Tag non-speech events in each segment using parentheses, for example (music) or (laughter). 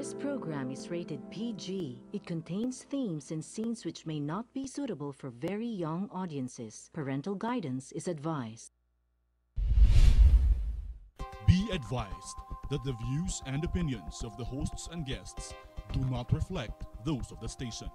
This program is rated PG. It contains themes and scenes which may not be suitable for very young audiences. Parental guidance is advised. Be advised that the views and opinions of the hosts and guests do not reflect those of the station.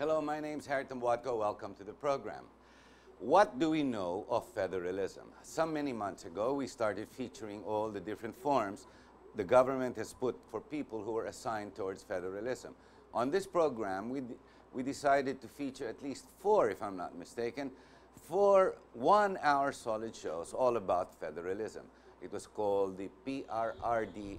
Hello, my name's Harriton Watko. Welcome to the program. What do we know of federalism? Some many months ago, we started featuring all the different forms the government has put for people who are assigned towards federalism. On this program, we, we decided to feature at least four, if I'm not mistaken, four one hour solid shows all about federalism. It was called the PRRD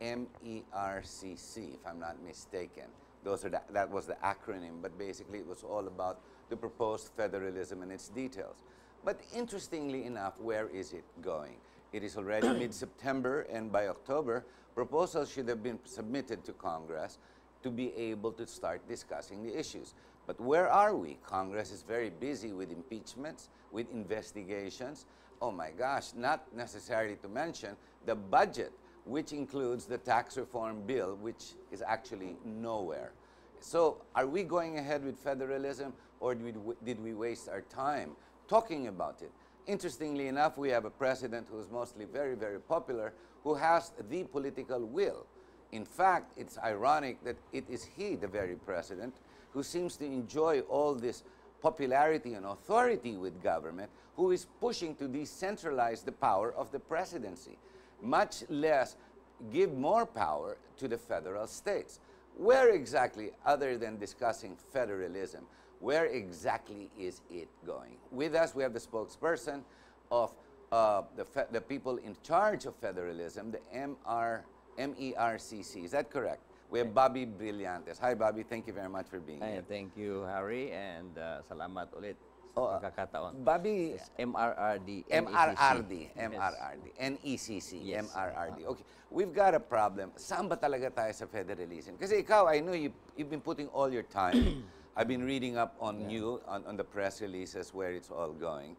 MERCC, if I'm not mistaken. Those are the, that was the acronym, but basically it was all about the proposed federalism and its details. But interestingly enough, where is it going? It is already (clears throat) mid-September, and by October, proposals should have been submitted to Congress to be able to start discussing the issues. But where are we? Congress is very busy with impeachments, with investigations. Oh my gosh, not necessarily to mention the budget which includes the tax reform bill, which is actually nowhere. So, are we going ahead with federalism, or did we, waste our time talking about it? Interestingly enough, we have a president who is mostly very, very popular, who has the political will. In fact, it's ironic that it is he, the very president, who seems to enjoy all this popularity and authority with government, who is pushing to decentralize the power of the presidency much less give more power to the federal states. Where exactly, other than discussing federalism, where exactly is it going? With us, we have the spokesperson of uh, the, the people in charge of federalism, the MR, MERCC. Is that correct? We have Bobby Brillantes. Hi, Bobby. Thank you very much for being here. thank you, Harry, and uh, salamat ulit Oh, pagkakataon. Bobby, Yes, MRRD. MRRD. MRRD, NECC, Yes. MRRD. Okay, we've got a problem. Saan ba talaga tayo sa federalism? Kasi ikaw, I know you, you've been putting all your time. (clears throat) I've been reading up on you, on, on the press releases where it's all going.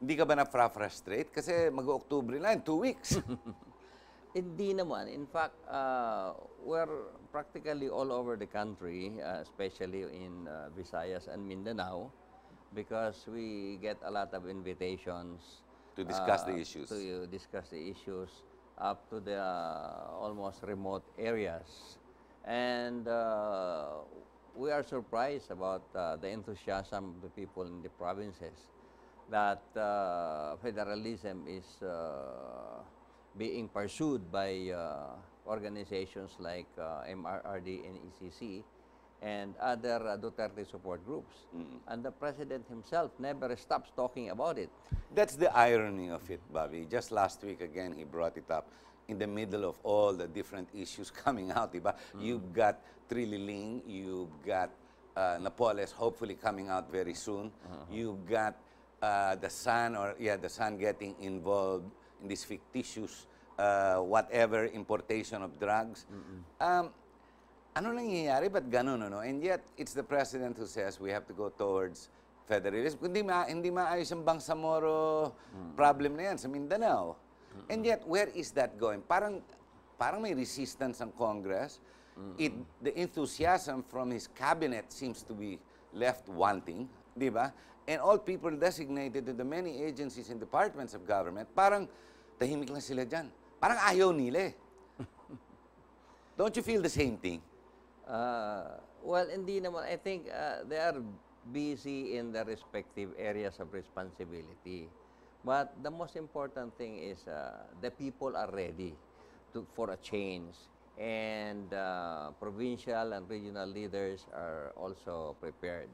Hindi ka ba na-frustrate? Kasi mag-October na, in two weeks. (laughs) Hindi naman. In fact, uh, we're practically all over the country, uh, especially in uh, Visayas and Mindanao, because we get a lot of invitations To discuss the uh, issues. To discuss the issues up to the uh, almost remote areas, and uh, we are surprised about uh, the enthusiasm of the people in the provinces that uh, federalism is uh, being pursued by uh, organizations like uh, MRRD and ECC and other uh, Duterte support groups. And the president himself never stops talking about it. That's the irony of it, Bobby. Just last week, again, he brought it up in the middle of all the different issues (laughs) coming out, diba? You've got Trililing, you've got uh, Napoles hopefully coming out very soon. You've got uh, the Sun, or yeah, the Sun getting involved in this fictitious uh, whatever importation of drugs. Um, ano nangyayari? Ba't ganun, ano? And yet, it's the president who says we have to go towards federalism. Hindi, ma hindi maayos ang Bangsamoro problem na yan sa Mindanao. And yet, where is that going? Parang, parang may resistance ang Congress. It, the enthusiasm from his cabinet seems to be left wanting, di ba? And all people designated to the many agencies and departments of government, parang tahimik lang sila dyan. Parang ayaw nila eh. (laughs) Don't you feel the same thing? Uh, well, hindi naman. I think uh, they are busy in their respective areas of responsibility. But the most important thing is uh, the people are ready to, for a change. And uh, provincial and regional leaders are also prepared.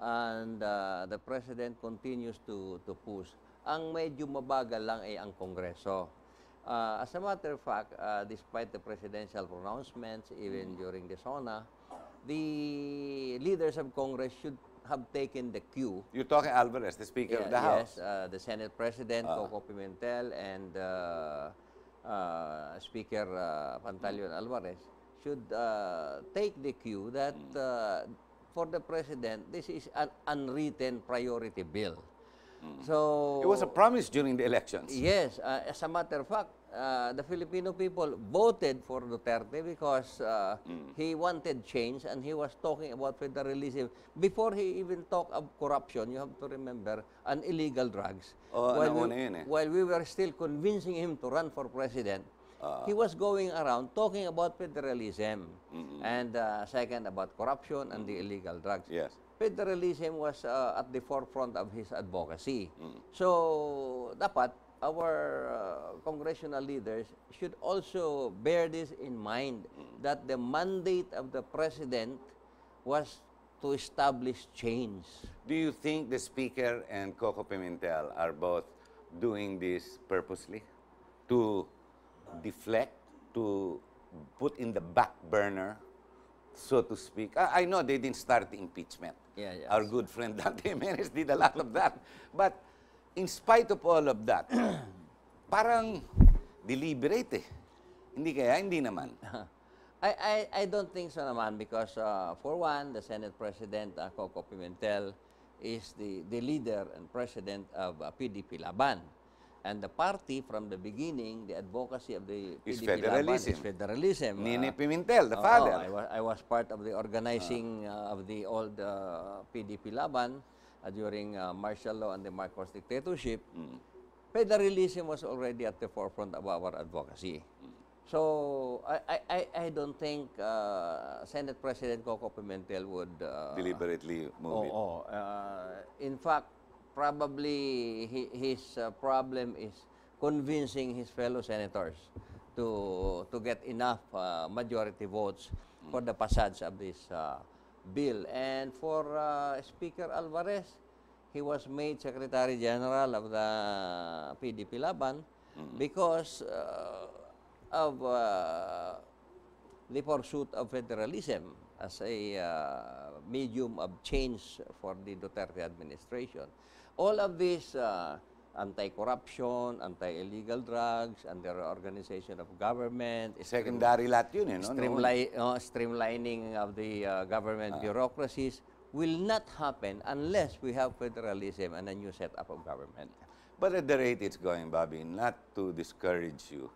And uh, the President continues to, to push. Ang medyo mabagal lang ay ang Kongreso. Uh, as a matter of fact, uh, despite the presidential pronouncements, even during the SONA, the leaders of Congress should have taken the cue. You're talking Alvarez, the Speaker of the Yeah, House. Yes, uh, the Senate President, Coco Pimentel, and uh, uh, Speaker uh, Pantaleon Alvarez should uh, take the cue that uh, for the President, this is an unwritten priority bill. So It was a promise during the elections. Yes, uh, as a matter of fact, uh, the Filipino people voted for Duterte because uh, he wanted change and he was talking about federalism. Before he even talked of corruption, you have to remember, and illegal drugs. Oh, while, we, yun eh. while we were still convincing him to run for president, Ah. he was going around talking about federalism and uh, second about corruption and the illegal drugs Yes. Federalism was uh, at the forefront of his advocacy. So, dapat our uh, congressional leaders should also bear this in mind that the mandate of the president was to establish change. Do you think the Speaker and Coco Pimentel are both doing this purposely? To deflect, to put in the back burner, so to speak? I, I know they didn't start the impeachment. Yeah, yeah. Our good friend Dante (laughs) Jimenez did a lot of that. But in spite of all of that, (clears throat) parang deliberate eh. Hindi kaya? Hindi naman. (laughs) I, I, I don't think so naman because uh, for one, the Senate President, uh, Coco Pimentel, is the, the leader and president of uh, PDP Laban. And the party, from the beginning, the advocacy of the Is PDP Laban federalism. is federalism. Nini Uh, Pimentel, the oo, father. I, was, I was part of the organizing uh, of the old uh, PDP Laban uh, during uh, martial law and the Marcos dictatorship. Federalism was already at the forefront of our advocacy. So I, I, I- don't think uh, Senate President Coco Pimentel would uh, Deliberately move it. Oo. Uh, in fact, probably hi- his uh, problem is convincing his fellow senators to to get enough uh, majority votes for the passage of this uh, bill. And for uh, Speaker Alvarez, he was made Secretary General of the PDP Laban because uh, of uh, the pursuit of federalism as a uh, medium of change for the Duterte administration. All of this uh, anti-corruption, anti-illegal drugs, under organization of government, Secondary lahat yun eh, no? Streamli- uh, streamlining of the uh, government bureaucracies will not happen unless we have federalism and a new setup of government. But at the rate it's going, Bobby, not to discourage you,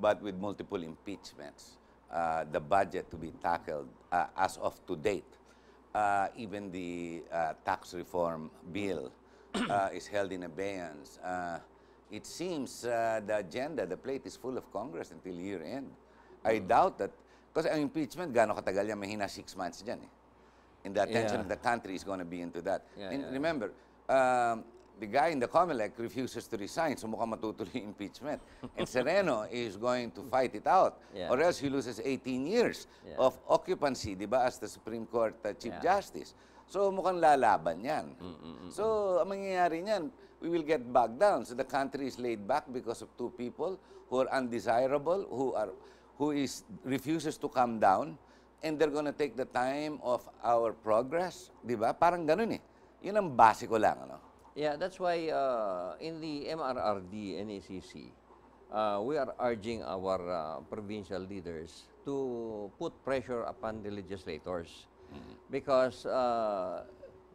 but with multiple impeachments, uh, the budget to be tackled uh, as of to date, uh, even the uh, tax reform bill (clears throat) uh, is held in abeyance. Uh, it seems uh, the agenda, the plate is full of Congress until year end. I doubt that, because ang impeachment, gano'ng katagal yan, mahina six months dyan eh. And the attention Yeah. of the country is going to be into that. Yeah, and yeah, yeah. remember, um, the guy in the COMELEC refuses to resign, so mukhang matutuloy impeachment. And (laughs) Sereno is going to fight it out, Yeah. or else he loses 18 years Yeah. of occupancy, di ba, as the Supreme Court uh, Chief Yeah. Justice. So mukhang lalaban yan. So ang mangyayari niyan, we will get bogged down. So the country is laid back because of two people who are undesirable, who are who is refuses to come down, and they're gonna take the time of our progress, di ba? Parang ganun eh. Yun ang base ko lang, ano? Yeah, that's why uh, in the MRRD NACC, uh, we are urging our uh, provincial leaders to put pressure upon the legislators because uh,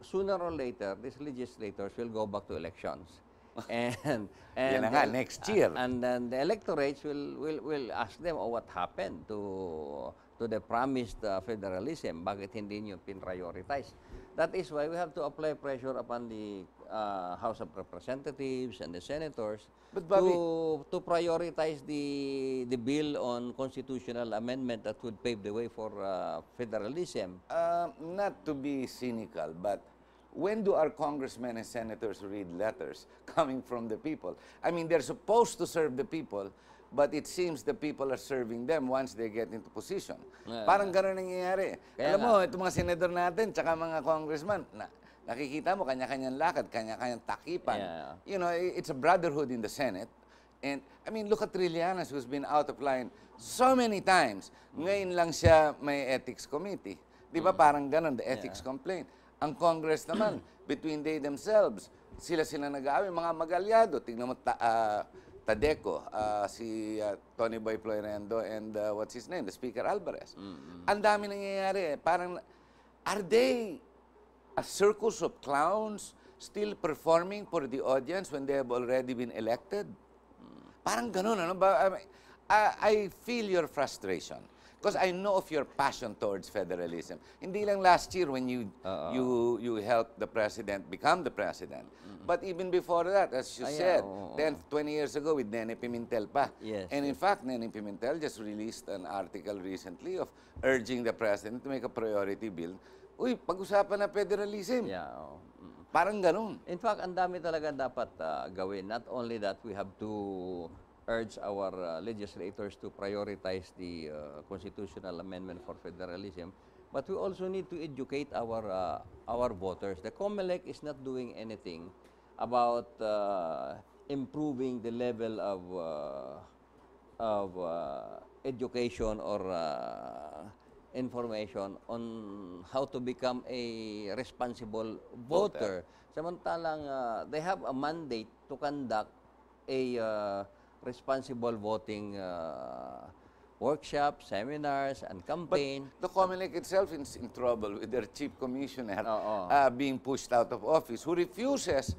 sooner or later, these legislators will go back to elections. (laughs) and Yan and nga, next year. and then the electorates will will will ask them oh what happened to to the promised uh, federalism bakit hindi niyo pinprioritize that is why we have to apply pressure upon the uh, House of Representatives and the senators But Bobby- to to prioritize the the bill on constitutional amendment that would pave the way for uh, federalism Uh, not to be cynical, but when do our congressmen and senators read letters (laughs) coming from the people? I mean, they're supposed to serve the people, but it seems the people are serving them once they get into position. Yeah. Parang gano'n nangyayari. Kaya Alam mo, itong mga senador natin, tsaka mga congressman, na, nakikita mo, kanya-kanyang lakad, kanya-kanyang takipan. Yeah. You know, it's a brotherhood in the Senate. And, I mean, look at Trillanes, who's been out of line so many times. Ngayon lang siya may ethics committee. Di ba parang ganun, the ethics complaint. Ang Congress naman, (clears throat) between they themselves, sila-sila nag-aaway, mga magalyado. Tingnan mo, ta, ah, Tadeco, ah, si ah, Tony Boy Florendo, and ah, what's his name, the Speaker Alvarez. Ang dami nangyayari. eh. Parang, are they a circus of clowns still performing for the audience when they have already been elected? Parang ganun, ano ba? I, mean, I, I feel your frustration. Because I know of your passion towards federalism. Hindi lang last year when you you you helped the president become the president. But even before that, as you Ah, yeah, said, oo, 10, 20 years ago with Nene Pimentel pa. Yes, And in fact, Nene Pimentel just released an article recently of urging the president to make a priority bill. Uy, pag-usapan na federalism. yeah oh. Mm. Parang ganun. In fact, ang dami talaga dapat ah, gawin. Not only that, we have to urge our ah, legislators to prioritize the ah, constitutional amendment for federalism, but we also need to educate our ah, our voters. The COMELEC is not doing anything about ah, improving the level of ah, of ah, education or ah, information on how to become a responsible voter. Samantalang ah, they have a mandate to conduct a ah, responsible voting ah, workshop, seminars, and campaign. The Comelec itself is in trouble with their chief commissioner Oo. uh, being pushed out of office, who refuses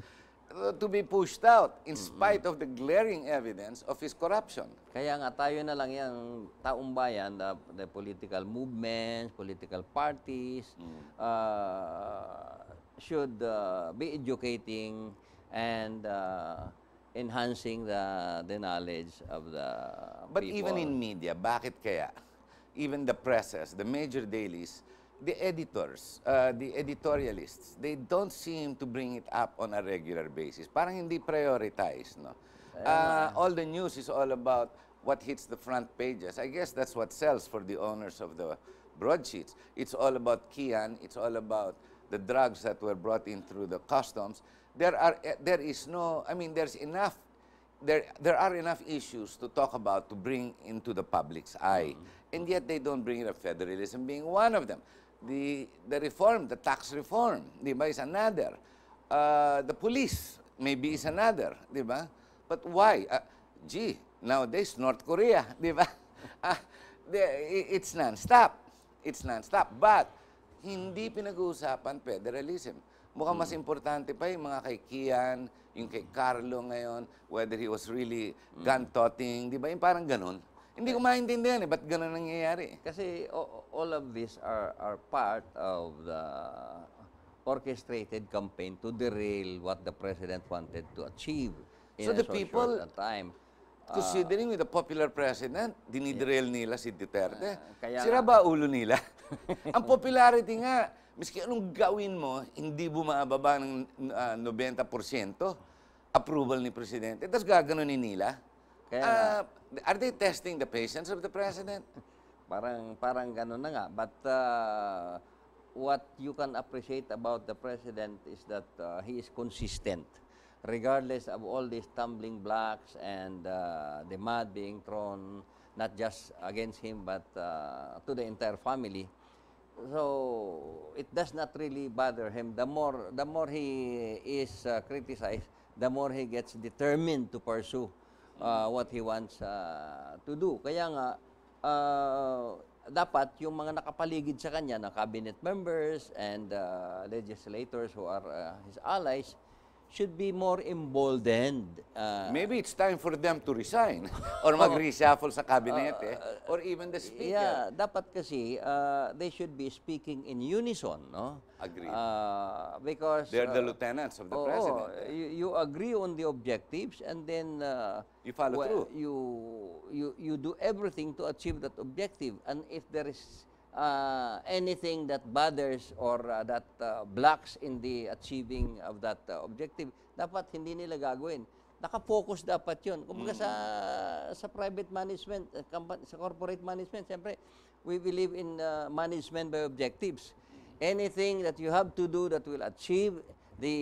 uh, to be pushed out in spite of the glaring evidence of his corruption. Kaya nga tayo na lang yung taong bayan, the, the political movements, political parties, uh, should uh, be educating and uh, enhancing the, the knowledge of the But people. even in media, bakit kaya? Even the presses, the major dailies, the editors, uh, the editorialists, they don't seem to bring it up on a regular basis. Parang hindi prioritized, no? Uh, all the news is all about what hits the front pages. I guess that's what sells for the owners of the broadsheets. It's all about Kian. It's all about the drugs that were brought in through the customs. There are, there is no, I mean, there's enough there there are enough issues to talk about to bring into the public's eye, and yet they don't bring it up. Federalism being one of them. The the reform, the tax reform, is another. Uh, the police maybe is another, di? But why? Uh, gee, nowadays North Korea, di ba? (laughs) The- i- it's non-stop. It's non-stop. But hindi pinag-uusapan federalism. Mukhang mas importante pa yung mga kay Kian, yung kay Carlo ngayon, whether he was really gun-toting, di ba? Yung parang ganun. Hindi ko maintindihan eh, ba't ganun nangyayari? Kasi o- all of these are, are part of the orchestrated campaign to derail what the president wanted to achieve in So a the so people- short a time. Considering with the popular president, dinidrill nila si Duterte. kaya Sira ba ulo nila? (laughs) Ang popularity nga, miski anong gawin mo, hindi bumababa ng ah, 90% approval ni Presidente. Tapos gaganunin nila. Kaya Ah, are they testing the patience of the President? (laughs) Parang parang gano'n na nga. But uh, what you can appreciate about the president is that uh, he is consistent regardless of all these tumbling blocks and uh, the mud being thrown not just against him but uh, to the entire family. So it does not really bother him. The more the more he is uh, criticized, the more he gets determined to pursue uh, what he wants uh, to do. Kaya nga uh, dapat yung mga nakapaligid sa kanya na cabinet members and uh, legislators who are uh, his allies should be more emboldened. Uh, Maybe it's time for them to resign (laughs) or mag-reshuffle sa kabinete or even the speaker. Yeah, dapat kasi uh, they should be speaking in unison, no? Agreed. Uh, because They're the uh, lieutenants of the oo, president. you, you agree on the objectives and then uh, You follow well, through. You you you do everything to achieve that objective. And if there is uh, anything that bothers or uh, that uh, blocks in the achieving of that uh, objective, dapat hindi nila gagawin. Naka-focus dapat 'yun. Kumbaga sa sa private management, uh, sa corporate management, siyempre we believe in uh, management by objectives. Anything that you have to do that will achieve the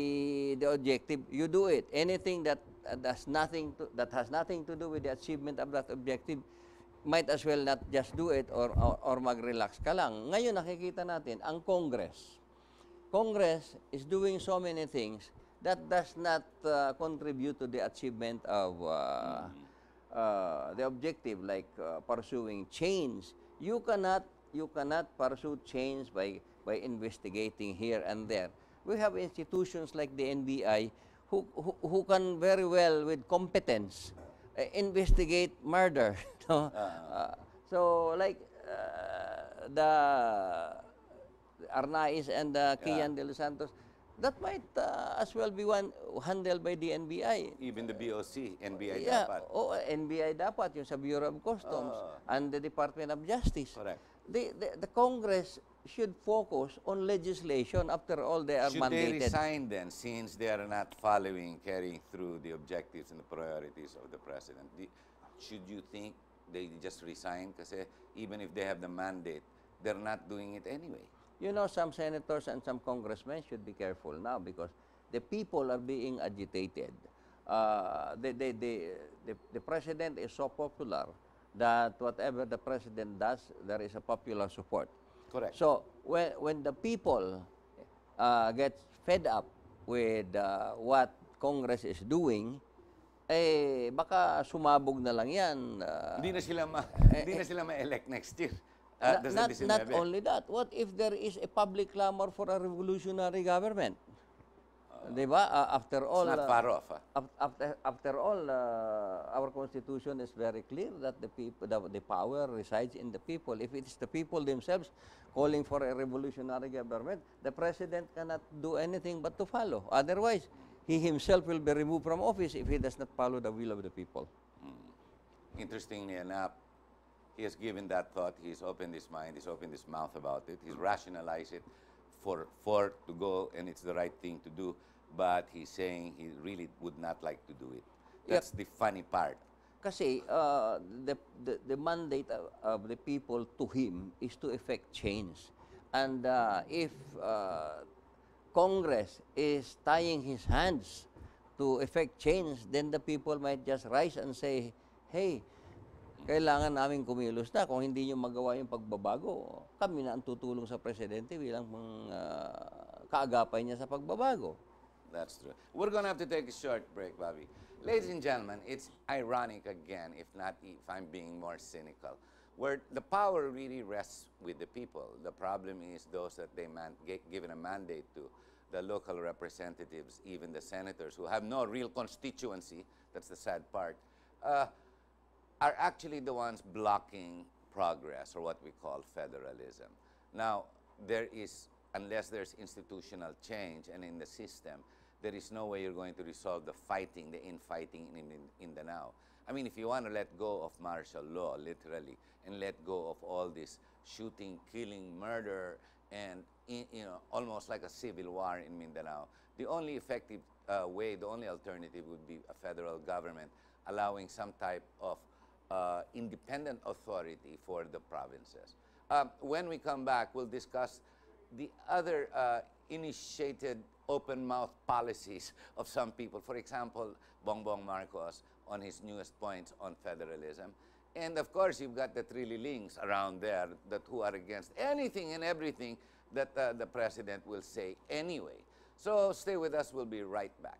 the objective, you do it. Anything that uh, does nothing to, that has nothing to do with the achievement of that objective, might as well not just do it or or, or mag-relax ka lang. Ngayon nakikita natin ang Congress. Congress is doing so many things that does not uh, contribute to the achievement of uh, uh, the objective, like uh, pursuing change. You cannot you cannot pursue change by by investigating here and there. We have institutions like the NBI who who, who can very well with competence investigate murder. (laughs) no? Uh, so like uh, the Arnaiz and uh, Kian de los Santos, that might uh, as well be one handled by the NBI. Even the BOC, NBI Yeah, dapat. oh, NBI dapat, yung sa Bureau of Customs and the Department of Justice. Correct. The, the, the Congress should focus on legislation after all they are Should they mandated. resign then, since they are not following, carrying through the objectives and the priorities of the president? Should you think they just resign? Kasi even if they have the mandate, they're not doing it anyway. You know, some senators and some congressmen should be careful now because the people are being agitated. Uh, the, the, the, the, the president is so popular that whatever the president does, there is a popular support. Correct. So when, when the people uh, get fed up with uh, what Congress is doing, eh baka sumabog na lang yan. uh, Hindi na sila ma, Eh, hindi na sila ma-elect next year. Uh, not, not 19. only that, what if there is a public clamor for a revolutionary government? Di ba? Uh, after all, It's not uh, far off. after, after all, uh, our constitution is very clear that the people, the, the power resides in the people. If it is the people themselves calling for a revolutionary government, the president cannot do anything but to follow. Otherwise, he himself will be removed from office if he does not follow the will of the people. Interestingly enough, he has given that thought. He's opened his mind. He's opened his mouth about it. He's rationalized it for for to go, and it's the right thing to do. But he's saying he really would not like to do it. That's the funny part. Kasi uh, the, the, the mandate of, of the people to him is to effect change. And uh, if uh, Congress is tying his hands to effect change, then the people might just rise and say, hey, kailangan namin kumilos na. Kung hindi nyo magawa yung pagbabago, kami na ang tutulong sa presidente bilang uh, kaagapay niya sa pagbabago. That's true. We're to have to take a short break, Bobby. Ladies and gentlemen, it's ironic again, if not if I'm being more cynical, where the power really rests with the people. The problem is those that they man, get given a mandate to, the local representatives, even the senators, who have no real constituency, that's the sad part, uh, are actually the ones blocking progress or what we call federalism. Now, there is, unless there's institutional change and in the system, there is no way you're going to resolve the fighting, the infighting in, in, in the now. I mean, if you want to let go of martial law, literally, and let go of all this shooting, killing, murder, and in, you know, almost like a civil war in Mindanao, the only effective uh, way, the only alternative would be a federal government allowing some type of uh, independent authority for the provinces. Um, when we come back, we'll discuss the other uh, initiated open mouth policies (laughs) of some people. For example, Bongbong Marcos on his newest points on federalism. And of course, you've got the Trililings around there that who are against anything and everything that uh, the president will say anyway. So stay with us. We'll be right back.